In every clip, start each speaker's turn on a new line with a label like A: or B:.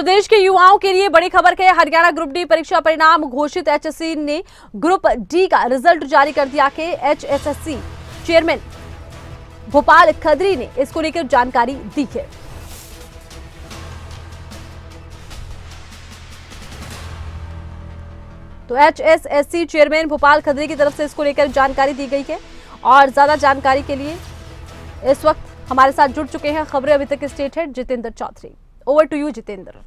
A: प्रदेश के युवाओं के लिए बड़ी खबर है हरियाणा ग्रुप डी परीक्षा परिणाम घोषित। एचएससी ने ग्रुप डी का रिज़ल्ट जारी कर दिया के एचएसएससी चेयरमैन भोपाल खदरी ने इसको लेकर जानकारी दी है। तो एचएसएससी चेयरमैन भोपाल खदरी की तरफ़ से इसको लेकर जानकारी दी गई है और ज़्यादा जानकारी के लिए इस वक्त हमारे साथ जुड़ चुके हैं खबरें अभी तक स्टेट है Jitendra Chaudhary. Over to you Jitendra.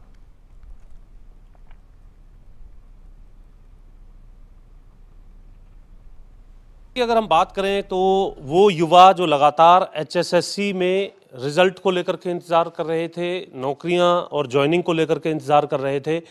B: की अगर हम बात करें तो वो युवा जो लगातार एचएसएससी में रिज़ल्ट को लेकर के इंतज़ार कर रहे थे, नौकरियाँ और ज्वाइनिंग को लेकर के इंतज़ार कर रहे थे,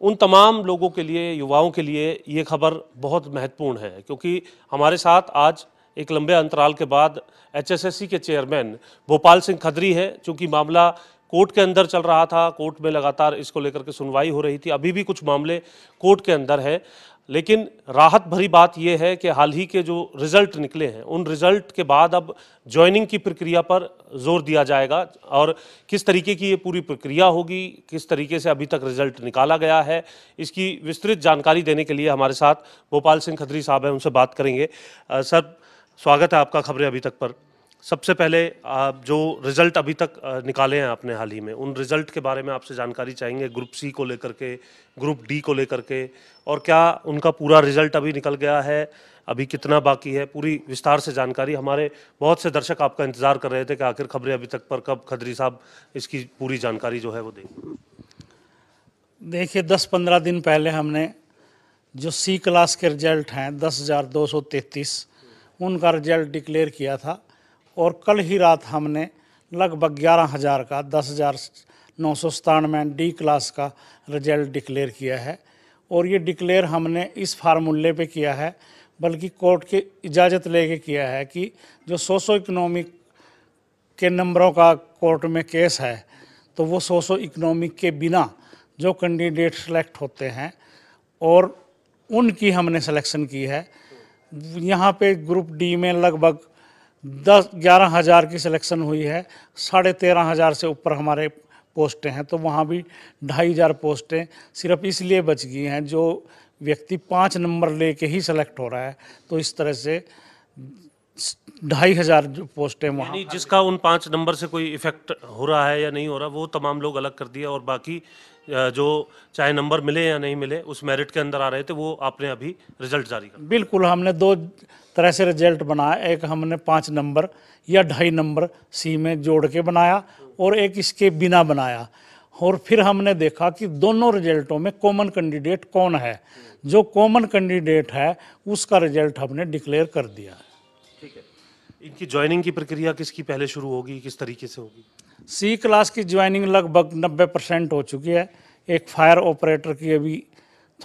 B: उन तमाम लोगों के लिए, युवाओं के लिए ये खबर बहुत महत्वपूर्ण है। क्योंकि हमारे साथ आज एक लंबे अंतराल के बाद एचएसएससी के चेयरमैन भोपाल सिंह खदरी है, चूँकि मामला कोर्ट के अंदर चल रहा था। कोर्ट में लगातार इसको लेकर के सुनवाई हो रही थी। अभी भी कुछ मामले कोर्ट के अंदर है। लेकिन राहत भरी बात यह है कि हाल ही के जो रिज़ल्ट निकले हैं, उन रिज़ल्ट के बाद अब ज्वाइनिंग की प्रक्रिया पर ज़ोर दिया जाएगा और किस तरीके की ये पूरी प्रक्रिया होगी, किस तरीके से अभी तक रिज़ल्ट निकाला गया है, इसकी विस्तृत जानकारी देने के लिए हमारे साथ भोपाल सिंह खत्री साहब हैं, उनसे बात करेंगे। सर, स्वागत है आपका खबरें अभी तक पर। सबसे पहले आप जो रिज़ल्ट अभी तक निकाले हैं आपने हाल ही में, उन रिज़ल्ट के बारे में आपसे जानकारी चाहेंगे, ग्रुप सी को लेकर के, ग्रुप डी को लेकर के, और क्या उनका पूरा रिज़ल्ट अभी निकल गया है, अभी कितना बाकी है, पूरी विस्तार से जानकारी हमारे बहुत से दर्शक आपका इंतज़ार कर रहे थे कि आखिर खबरें अभी तक पर कब खदरी साहब इसकी पूरी जानकारी जो है वो दें।
C: देखिए दस पंद्रह दिन पहले हमने जो सी क्लास के रिज़ल्ट हैं, दस हज़ार दो सौ उनका रिज़ल्ट डिक्लेयर किया था। और कल ही रात हमने लगभग ग्यारह हज़ार का, दस हज़ार नौ सौ सतानवे डी क्लास का रिज़ल्ट डिक्लेयर किया है। और ये डिक्लेयर हमने इस फार्मूले पे किया है, बल्कि कोर्ट के इजाज़त लेके किया है कि जो सोशो इकोनॉमिक के नंबरों का कोर्ट में केस है तो वो सोशो इकोनॉमिक के बिना जो कैंडिडेट सेलेक्ट होते हैं और उनकी हमने सिलेक्शन की है। यहाँ पे ग्रुप डी में लगभग दस, ग्यारह हज़ार की सिलेक्शन हुई है। साढ़े तेरह हज़ार से ऊपर हमारे पोस्टें हैं तो वहाँ भी ढाई हज़ार पोस्टें सिर्फ़ इसलिए बच गई हैं, जो व्यक्ति पाँच नंबर ले लेके ही सेलेक्ट हो रहा है तो इस तरह से ढाई हज़ार जो पोस्टें वहाँ
B: जिसका उन पाँच नंबर से कोई इफ़ेक्ट हो रहा है या नहीं हो रहा वो तमाम लोग अलग कर दिया और बाकी जो चाहे नंबर मिले या नहीं मिले उस मेरिट के अंदर आ रहे थे वो आपने अभी रिज़ल्ट जारी कर
C: बिल्कुल हमने दो तरह से रिज़ल्ट बनाया एक हमने पाँच नंबर या ढाई नंबर सी में जोड़ के बनाया और एक इसके बिना बनाया। और फिर हमने देखा कि दोनों रिजल्टों में कॉमन कैंडिडेट कौन है। जो कॉमन कैंडिडेट है उसका रिज़ल्ट हमने डिक्लेयर कर दिया।
B: है इनकी ज्वाइनिंग की प्रक्रिया किसकी पहले शुरू होगी, किस तरीके से होगी?
C: सी क्लास की ज्वाइनिंग लगभग नब्बे परसेंट हो चुकी है। एक फायर ऑपरेटर की अभी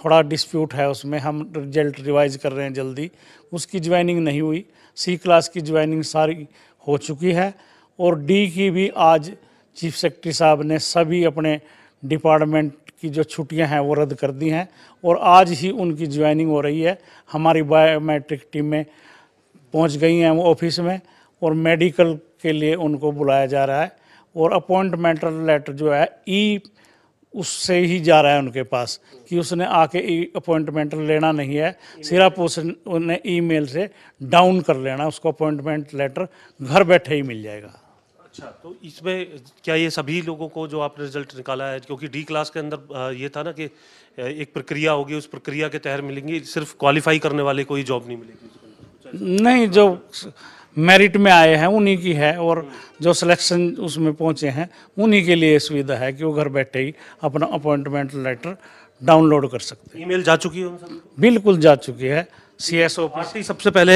C: थोड़ा डिस्प्यूट है उसमें। हम रिज़ल्ट रिवाइज कर रहे हैं जल्दी। उसकी ज्वाइनिंग नहीं हुई। सी क्लास की ज्वाइनिंग सारी हो चुकी है। और डी की भी आज चीफ सेक्रेटरी साहब ने सभी अपने डिपार्टमेंट की जो छुट्टियाँ हैं वो रद्द कर दी हैं। और आज ही उनकी ज्वाइनिंग हो रही है। हमारी बायोमेट्रिक टीम में पहुँच गई हैं वो ऑफ़िस में और मेडिकल के लिए उनको बुलाया जा रहा है और अपॉइंटमेंट लेटर जो है, ई उससे ही जा रहा है उनके पास कि उसने आके ई अपॉइंटमेंट लेना नहीं है। सिर्फ़ उसने ईमेल से डाउन कर लेना, उसको अपॉइंटमेंट लेटर घर बैठे ही मिल जाएगा।
B: अच्छा तो इसमें क्या ये सभी लोगों को जो आपने रिज़ल्ट निकाला है, क्योंकि डी क्लास के अंदर ये था ना कि एक प्रक्रिया होगी, उस प्रक्रिया के तहत मिलेंगी, सिर्फ़ क्वालिफाई करने वाले कोई जॉब नहीं मिलेगी।
C: नहीं जो मेरिट में आए हैं उन्हीं की है और जो सिलेक्शन उसमें पहुँचे हैं उन्हीं के लिए सुविधा है कि वो घर बैठे ही अपना अपॉइंटमेंट लेटर डाउनलोड कर सकते हैं
B: ईमेल जा चुकी है?
C: बिल्कुल जा चुकी है सी एस ओ
B: पार्टी सबसे पहले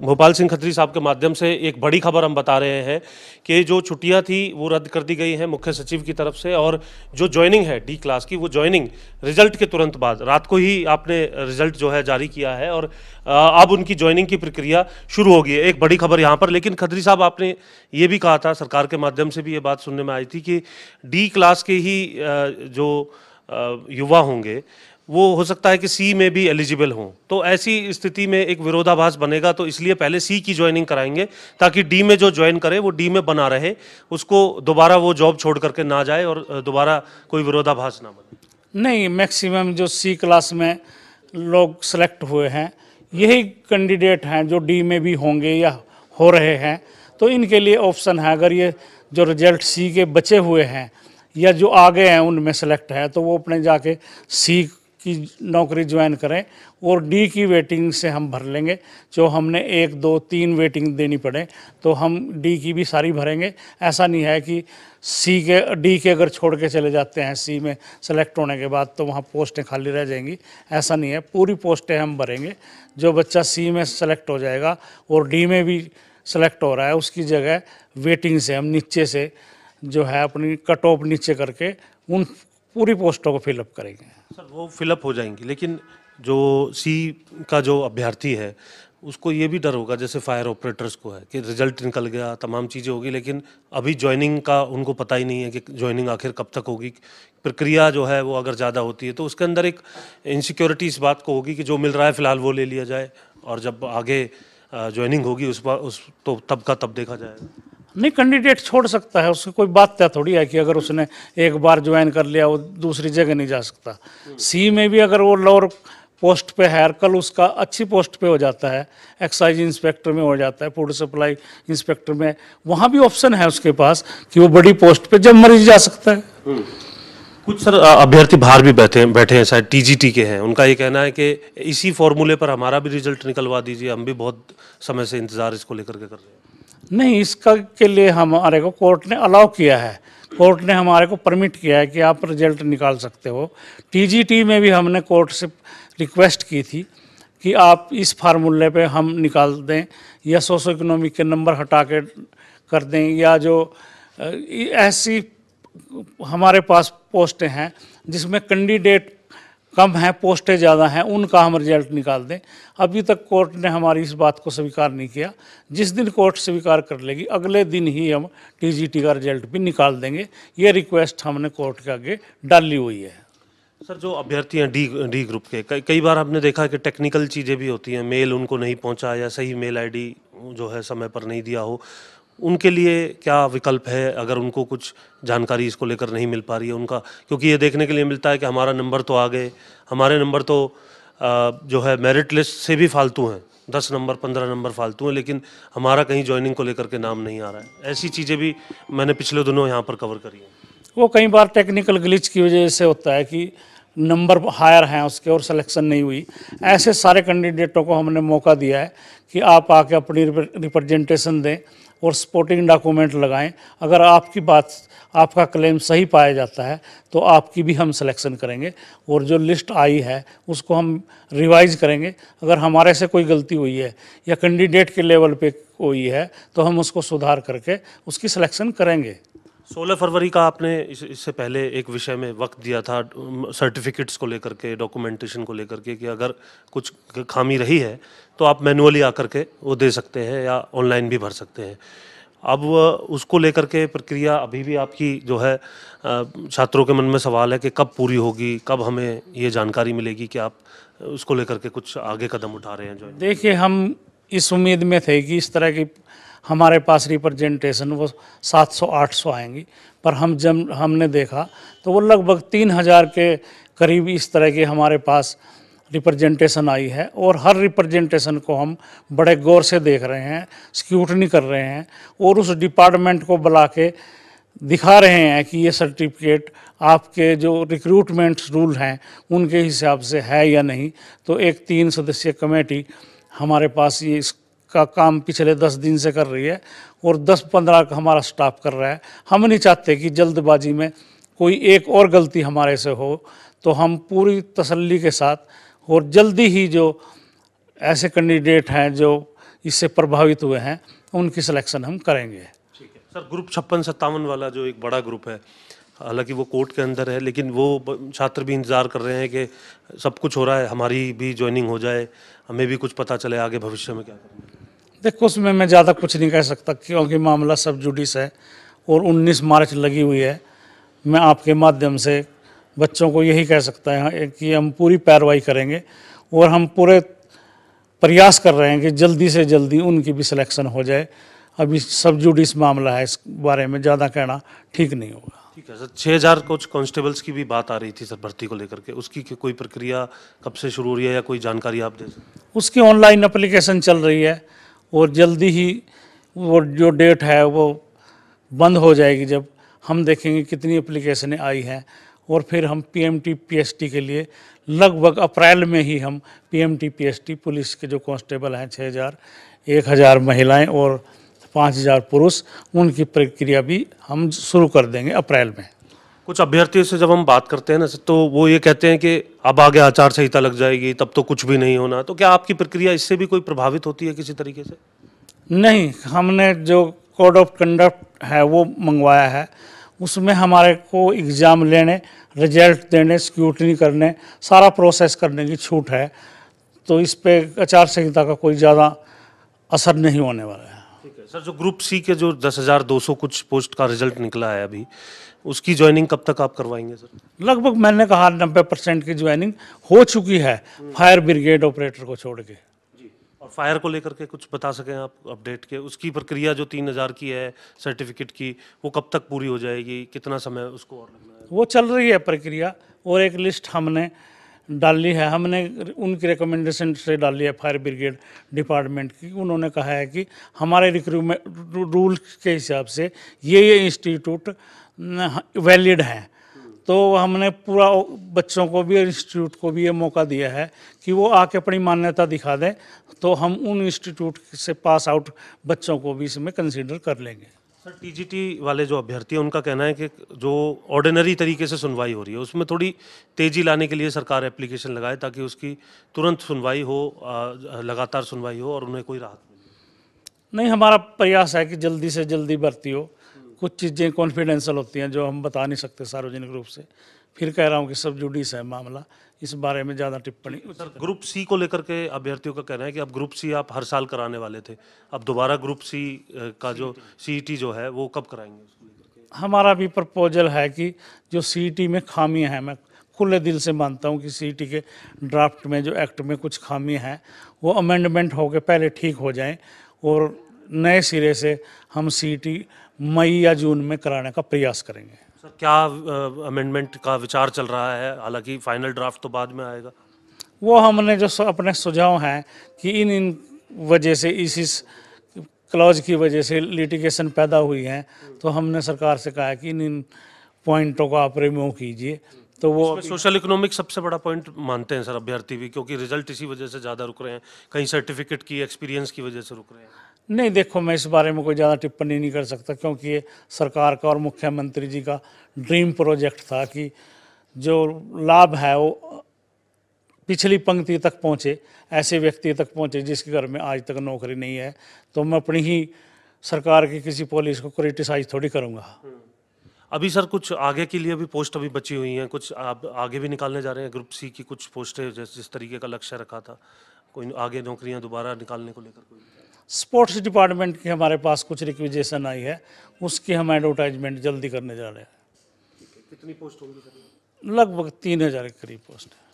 B: भोपाल सिंह खत्री साहब के माध्यम से एक बड़ी खबर हम बता रहे हैं कि जो छुट्टियाँ थी, वो रद्द कर दी गई हैं मुख्य सचिव की तरफ़ से और जो ज्वाइनिंग है डी क्लास की, वो ज्वाइनिंग रिज़ल्ट के तुरंत बाद, रात को ही आपने रिज़ल्ट जो है जारी किया है और अब उनकी ज्वाइनिंग की प्रक्रिया शुरू होगी। एक बड़ी खबर यहाँ पर, लेकिन खत्री साहब, आपने ये भी कहा था, सरकार के माध्यम से भी ये बात सुनने में आई थी कि डी क्लास के ही जो युवा होंगे वो हो सकता है कि सी में भी एलिजिबल हों। तो ऐसी स्थिति में एक विरोधाभास बनेगा तो इसलिए पहले सी की ज्वाइनिंग कराएँगे, ताकि डी में जो ज्वाइन करे, वो डी में बना रहे, उसको दोबारा वो जॉब छोड़ करके ना जाए और दोबारा कोई विरोधाभास ना बने।
C: नहीं मैक्सिमम जो सी क्लास में लोग सेलेक्ट हुए हैं, यही कैंडिडेट हैं जो डी में भी होंगे या हो रहे हैं। तो इनके लिए ऑप्शन है, अगर ये जो रिज़ल्ट सी के बचे हुए हैं या जो आगे हैं उनमें सेलेक्ट है तो वो अपने जाके सी की नौकरी ज्वाइन करें और डी की वेटिंग से हम भर लेंगे। जो हमने एक, दो, तीन वेटिंग देनी पड़े तो हम डी की भी सारी भरेंगे। ऐसा नहीं है कि सी के, डी के अगर छोड़ के चले जाते हैं, सी में सेलेक्ट होने के बाद तो वहाँ पोस्टें खाली रह जाएँगी। ऐसा नहीं है, पूरी पोस्टें हम भरेंगे। जो बच्चा सी में सेलेक्ट हो जाएगा और डी में भी सेलेक्ट हो रहा है, उसकी जगह वेटिंग से हम नीचे से जो है अपनी कट ऑफ़ नीचे करके उन पूरी पोस्टों को फिलअप करेंगे।
B: सर, वो फिलअप हो जाएँगी, लेकिन जो सी का जो अभ्यर्थी है, उसको ये भी डर होगा, जैसे फायर ऑपरेटर्स को है, कि रिज़ल्ट निकल गया, तमाम चीज़ें होगी, लेकिन अभी ज्वाइनिंग का उनको पता ही नहीं है कि ज्वाइनिंग आखिर कब तक होगी। प्रक्रिया जो है, वो अगर ज़्यादा होती है तो उसके अंदर एक इनसिक्योरिटी इस बात को होगी कि जो मिल रहा है, फ़िलहाल वो ले लिया जाए, और जब आगे ज्वाइनिंग होगी, उस बार उस तो तब का तब देखा जाएगा।
C: नहीं कैंडिडेट छोड़ सकता है उसकी कोई बात तय थोड़ी है कि अगर उसने एक बार ज्वाइन कर लिया, वो दूसरी जगह नहीं जा सकता। सी में भी अगर वो लोअर पोस्ट पे है कल उसका अच्छी पोस्ट पे हो जाता है एक्साइज इंस्पेक्टर में हो जाता है फ़ूड सप्लाई इंस्पेक्टर में, वहाँ भी ऑप्शन है उसके पास कि वो बड़ी पोस्ट पे जब मर्ज़ी जा सकता है।
B: कुछ सर अभ्यर्थी बाहर भी बैठे बैठे हैं, शायद टीजीटी के हैं। उनका ये कहना है कि इसी फॉर्मूले पर हमारा भी रिज़ल्ट निकलवा दीजिए, हम भी बहुत समय से इंतज़ार इसको लेकर के कर रहे हैं।
C: नहीं, इसका के लिए हमारे को कोर्ट ने अलाउ किया है। कोर्ट ने हमारे को परमिट किया है कि आप रिज़ल्ट निकाल सकते हो। टीजीटी में भी हमने कोर्ट से रिक्वेस्ट की थी कि आप इस फार्मूले पे हम निकाल दें या सोशो इकोनॉमिक के नंबर हटा के कर दें या जो ऐसी हमारे पास पोस्टें हैं जिसमें कैंडिडेट कम है, पोस्टें ज़्यादा हैं, उनका हम रिज़ल्ट निकाल दें। अभी तक कोर्ट ने हमारी इस बात को स्वीकार नहीं किया। जिस दिन कोर्ट स्वीकार कर लेगी, अगले दिन ही हम टीजीटी का रिज़ल्ट भी निकाल देंगे। ये रिक्वेस्ट हमने कोर्ट के आगे डाली हुई है।
B: सर, जो अभ्यर्थी हैं डी डी ग्रुप के, कई बार हमने देखा कि टेक्निकल चीज़ें भी होती हैं। मेल उनको नहीं पहुँचा या सही मेल आईडी जो है समय पर नहीं दिया हो। उनके लिए क्या विकल्प है अगर उनको कुछ जानकारी इसको लेकर नहीं मिल पा रही है उनका? क्योंकि ये देखने के लिए मिलता है कि हमारा नंबर तो आ गए हमारे नंबर तो जो है मेरिट लिस्ट से भी फालतू हैं। दस नंबर, पंद्रह नंबर फालतू हैं, लेकिन हमारा कहीं ज्वाइनिंग को लेकर के नाम नहीं आ रहा है। ऐसी चीज़ें भी मैंने पिछले दिनों यहाँ पर कवर करी हैं।
C: वो कई बार टेक्निकल ग्लिच की वजह से होता है कि नंबर हायर हैं उसके और सिलेक्शन नहीं हुई। ऐसे सारे कैंडिडेटों को हमने मौका दिया है कि आप आके अपनी रिप्रेजेंटेशन दें और सपोर्टिंग डॉक्यूमेंट लगाएँ। अगर आपकी बात, आपका क्लेम सही पाया जाता है तो आपकी भी हम सिलेक्शन करेंगे और जो लिस्ट आई है, उसको हम रिवाइज करेंगे। अगर हमारे से कोई गलती हुई है या कैंडिडेट के लेवल पे हुई है तो हम उसको सुधार करके उसकी सिलेक्शन करेंगे।
B: 16 फरवरी का आपने इस, इससे पहले एक विषय में वक्त दिया था सर्टिफिकेट्स को लेकर के डॉक्यूमेंटेशन को लेकर के कि अगर कुछ खामी रही है तो आप मैनुअली आकर के वो दे सकते हैं या ऑनलाइन भी भर सकते हैं। अब उसको लेकर के प्रक्रिया अभी भी आपकी जो है छात्रों के मन में सवाल है कि कब पूरी होगी कब हमें ये जानकारी मिलेगी कि आप उसको लेकर के कुछ आगे कदम उठा रहे हैं जो
C: देखिए हम इस उम्मीद में थे कि इस तरह की हमारे पास रिप्रेजेंटेशन वो 700-800 आएँगी। पर हम जब हमने देखा तो वो लगभग तीन हज़ार के करीब इस तरह के हमारे पास रिप्रेजेंटेशन आई है और हर रिप्रेजेंटेशन को हम बड़े गौर से देख रहे हैं स्क्यूटनी कर रहे हैं और उस डिपार्टमेंट को बुला के दिखा रहे हैं कि ये सर्टिफिकेट आपके जो रिक्रूटमेंट रूल हैं, उनके हिसाब से है या नहीं। तो एक तीन सदस्यीय कमेटी हमारे पास ये इसका काम पिछले दस दिन से कर रही है और दस पंद्रह का हमारा स्टाफ कर रहा है। हम नहीं चाहते कि जल्दबाजी में कोई एक और गलती हमारे से हो तो हम पूरी तसल्ली के साथ और जल्दी ही जो ऐसे कैंडिडेट हैं जो इससे प्रभावित हुए हैं, उनकी सिलेक्शन हम करेंगे।
B: ठीक है। सर ग्रुप छप्पन सत्तावन वाला जो एक बड़ा ग्रुप है, हालाँकि वो कोर्ट के अंदर है, लेकिन वो छात्र भी इंतज़ार कर रहे हैं कि सब कुछ हो रहा है, हमारी भी ज्वाइनिंग हो जाए, हमें भी कुछ पता चले आगे भविष्य में क्या करना
C: देखो उसमें मैं ज़्यादा कुछ नहीं कह सकता क्योंकि मामला सब जुडिस है और 19 मार्च लगी हुई है। मैं आपके माध्यम से बच्चों को यही कह सकता है कि हम पूरी पैरवाई करेंगे और हम पूरे प्रयास कर रहे हैं कि जल्दी से जल्दी उनकी भी सिलेक्शन हो जाए। अभी सब जुडिस मामला है इस बारे में ज़्यादा कहना ठीक नहीं होगा।
B: ठीक है सर छः हज़ार कुछ कांस्टेबल्स की भी बात आ रही थी सर भर्ती को लेकर के। उसकी की कोई प्रक्रिया कब से शुरू हो रही है या कोई जानकारी आप दे सकते
C: उसकी ऑनलाइन अप्लीकेशन चल रही है। और जल्दी ही वो जो डेट है वो बंद हो जाएगी जब हम देखेंगे कितनी एप्लीकेशनें आई हैं। और फिर हम पीएमटी पीएसटी के लिए लगभग अप्रैल में ही हम पीएमटी पीएसटी पुलिस के जो कांस्टेबल हैं छः हज़ार, एक हज़ार महिलाएँ और पाँच हज़ार पुरुष, उनकी प्रक्रिया भी हम शुरू कर देंगे अप्रैल में।
B: कुछ अभ्यर्थियों से जब हम बात करते हैं ना तो वो ये कहते हैं कि अब आगे आचार संहिता लग जाएगी तब तो कुछ भी नहीं होना। तो क्या आपकी प्रक्रिया इससे भी कोई प्रभावित होती है किसी तरीके से?
C: नहीं हमने जो कोड ऑफ़ कंडक्ट है वो मंगवाया है। उसमें हमारे को एग्ज़ाम लेने रिज़ल्ट देने स्क्रूटनी करने सारा प्रोसेस करने की छूट है। तो इस पर आचार संहिता का कोई ज़्यादा असर नहीं होने वाला है।
B: ठीक है। सर जो ग्रुप सी के जो दस हज़ार दो सौ कुछ पोस्ट का रिज़ल्ट निकला है अभी उसकी ज्वाइनिंग कब तक आप करवाएँगे सर
C: लगभग मैंने कहा नब्बे परसेंट की ज्वाइनिंग हो चुकी है फायर ब्रिगेड ऑपरेटर को छोड़ के।
B: और फायर को लेकर के कुछ बता सकें आप अपडेट के? उसकी प्रक्रिया जो तीन हज़ार की है सर्टिफिकेट की वो कब तक पूरी हो जाएगी? कितना समय उसको और लगना है?
C: वो चल रही है प्रक्रिया और एक लिस्ट हमने डाली है। हमने उनकी रिकमेंडेशन से डाली है फायर ब्रिगेड डिपार्टमेंट की। उन्होंने कहा है कि हमारे रिक्रूटमेंट रूल के हिसाब से ये ये इंस्टीट्यूट वैलिड हैं। तो हमने पूरा बच्चों को भी इंस्टीट्यूट को भी ये मौका दिया है कि वो आके अपनी मान्यता दिखा दें तो हम उन इंस्टीट्यूट से पास आउट बच्चों को भी इसमें कंसीडर कर लेंगे।
B: सर टीजीटी वाले जो अभ्यर्थी हैं उनका कहना है कि जो ऑर्डिनरी तरीके से सुनवाई हो रही है उसमें थोड़ी तेज़ी लाने के लिए सरकार एप्लीकेशन लगाए ताकि उसकी तुरंत सुनवाई हो लगातार सुनवाई हो और उन्हें कोई राहत मिले।
C: नहीं हमारा प्रयास है कि जल्दी से जल्दी भर्ती हो। कुछ चीज़ें कॉन्फिडेंशियल होती हैं जो हम बता नहीं सकते सार्वजनिक रूप से। फिर कह रहा हूँ कि सब जुडिस है मामला। इस बारे में ज़्यादा टिप्पणी
B: सर ग्रुप सी को लेकर के अभ्यर्थियों का कहना है कि अब ग्रुप सी आप हर साल कराने वाले थे। अब दोबारा ग्रुप सी का जो सीईटी जो है वो कब कराएँगे
C: हमारा भी प्रपोजल है कि जो सीटी में खामियाँ हैं मैं खुले दिल से मानता हूँ कि सी के ड्राफ्ट में जो एक्ट में कुछ खामियाँ हैं वो अमेंडमेंट होकर पहले ठीक हो जाएँ और नए सिरे से हम सीटी मई या जून में कराने का प्रयास करेंगे।
B: सर क्या अमेंडमेंट का विचार चल रहा है? हालाँकि फाइनल ड्राफ्ट तो बाद में आएगा।
C: वो हमने जो अपने सुझाव हैं कि इन इन वजह से इस इस क्लॉज की वजह से लिटिगेशन पैदा हुई है तो हमने सरकार से कहा है कि इन इन पॉइंटों को आप रिमूव कीजिए। तो वो
B: सोशल इकोनॉमिक सबसे बड़ा पॉइंट मानते हैं सर अभ्यर्थी भी क्योंकि रिज़ल्ट इसी वजह से ज़्यादा रुक रहे हैं। कहीं सर्टिफिकेट की एक्सपीरियंस की वजह से रुक रहे हैं।
C: नहीं, देखो, मैं इस बारे में कोई ज़्यादा टिप्पणी नहीं कर सकता, क्योंकि ये सरकार का और मुख्यमंत्री जी का ड्रीम प्रोजेक्ट था कि जो लाभ है वो पिछली पंक्ति तक पहुँचे, ऐसे व्यक्ति तक पहुँचे जिसके घर में आज तक नौकरी नहीं है। तो मैं अपनी ही सरकार की किसी पॉलिसी को क्रिटिसाइज थोड़ी करूँगा।
B: अभी सर, कुछ आगे के लिए भी पोस्ट अभी बची हुई हैं, कुछ आप आगे भी निकालने जा रहे हैं ग्रुप सी की कुछ पोस्टें जिस जिस तरीके का लक्ष्य रखा था, कोई आगे नौकरियाँ दोबारा निकालने को लेकर कोई?
C: स्पोर्ट्स डिपार्टमेंट की हमारे पास कुछ रिक्विजेशन आई है उसकी हम एडवर्टाइजमेंट जल्दी करने जा रहे हैं।
B: कितनी पोस्ट होंगी
C: लगभग तीन हज़ार के करीब पोस्ट है।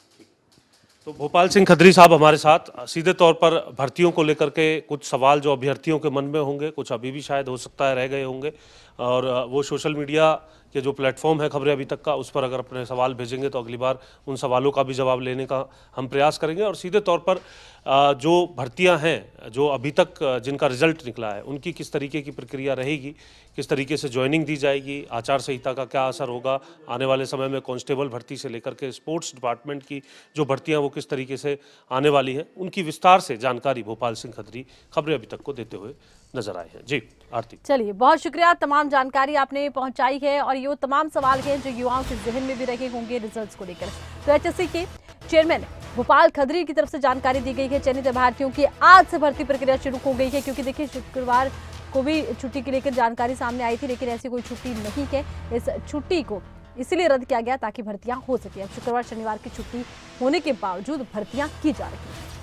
B: तो भोपाल सिंह खदरी साहब हमारे साथ सीधे तौर पर भर्तियों को लेकर के कुछ सवाल जो अभ्यर्थियों के मन में होंगे कुछ अभी भी शायद हो सकता है रह गए होंगे और वो सोशल मीडिया के जो प्लेटफॉर्म है खबरें अभी तक का, उस पर अगर अपने सवाल भेजेंगे तो अगली बार उन सवालों का भी जवाब लेने का हम प्रयास करेंगे। और सीधे तौर पर जो भर्तियाँ हैं, जो अभी तक जिनका रिज़ल्ट निकला है, उनकी किस तरीके की प्रक्रिया रहेगी, किस तरीके से ज्वाइनिंग दी जाएगी, आचार संहिता का क्या असर होगा, आने वाले समय में कांस्टेबल भर्ती से लेकर के स्पोर्ट्स डिपार्टमेंट की जो भर्तियाँ वो किस तरीके से आने वाली हैं, उनकी विस्तार से जानकारी भोपाल सिंह खदरी खबरें अभी तक को देते हुए नज़र आए हैं। जी, आरती।
A: चलिए, बहुत शुक्रिया, तमाम जानकारी आपने पहुंचाई है और ये तमाम सवाल हैं जो युवाओं के जहन में भी रखे होंगे रिजल्ट्स को लेकर। तो एचएससी के चेयरमैन भोपाल खदरी की तरफ़ से जानकारी दी गई है। चयनित अभ्यर्थियों की आज से भर्ती प्रक्रिया शुरू हो गई है क्योंकि देखिए, शुक्रवार को भी छुट्टी की लेकर जानकारी सामने आई थी, लेकिन ऐसी कोई छुट्टी नहीं है। इस छुट्टी को इसलिए रद्द किया गया ताकि भर्तियाँ हो सके। शुक्रवार शनिवार की छुट्टी होने के बावजूद भर्तियाँ की जा रही हैं।